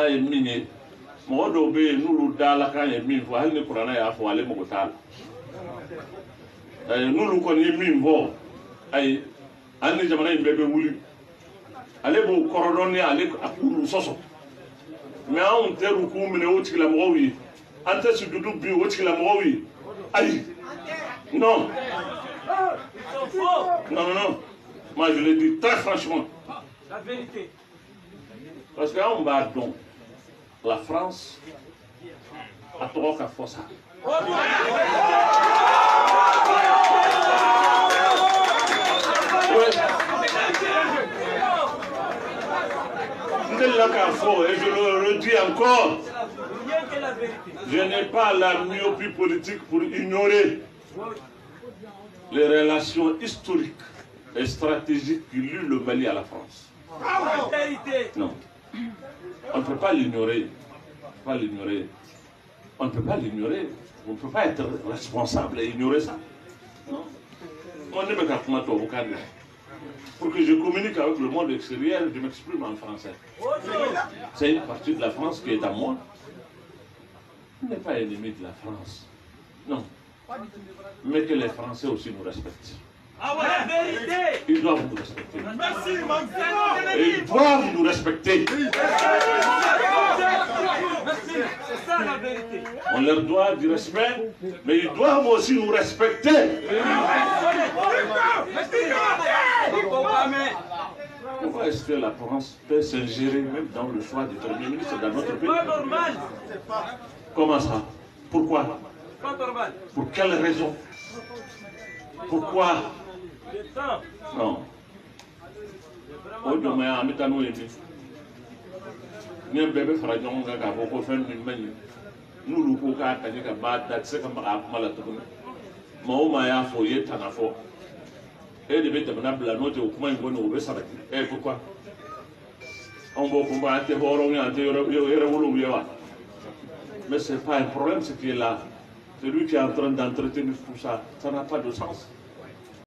n'a ye min ye. Mɔgɔ dɔw bɛ yen n'olu ye min fɔ hali ni kuranɛ y'a fɔ ale t'a a non. Non non moi je le dis très franchement. Parce que anw b'a la France a tɔgɔ ka fɔ sa Ouais. n delila k'a fɔ et je le redis encore. Je n'ai pas la myopie politique pour ignorer les relations historiques et stratégiques qui lient le Mali à la France. Vérité. Non. On ne peut pas l'ignorer. Pas l'ignorer. On ne peut pas l'ignorer. On ne peut pas être responsable et ignorer ça. Non. Pour que je communique avec le monde extérieur, je m'exprime en français. C'est une partie de la France qui est à moi. On n'est pas ennemi de la France. Non. Mais que les Français aussi nous respectent. Ah ouais, la vérité. Ils doivent nous respecter. Merci, Et ils doivent nous respecter. Merci. C'est ça la vérité. On leur doit du respect, mais ils doivent aussi nous respecter. Pourquoi est-ce que la France peut s'ingérer même dans le choix du Premier ministre dans notre pays Pas normal. Comment ça? Pourquoi? Pas normal. Pour quelle raison? Pourquoi? Non. o duguma an bɛ taa n'o ye ten ne bɛɛ bɛ fara ɲɔgɔn kan k'a fɔ ko fɛn min bɛ ɲɛ n'olu ko k'a ka kɛ ka ba da tɛ se ka maga a kuma la tuguni maa o maa y'a fɔ o ye tana fɔ e de bɛ jamana bila n'o tɛ o kuma in kɔni o bɛ sabati ɛ ko kuwa anw b'o kun ko an tɛ hɔrɔnw ye an tɛ yɔrɔ yɛrɛ wolow ye wa mais c'est pas un problème ce qui est là celui qui est en train d'entretenir tout ça ça n'a pas de sens.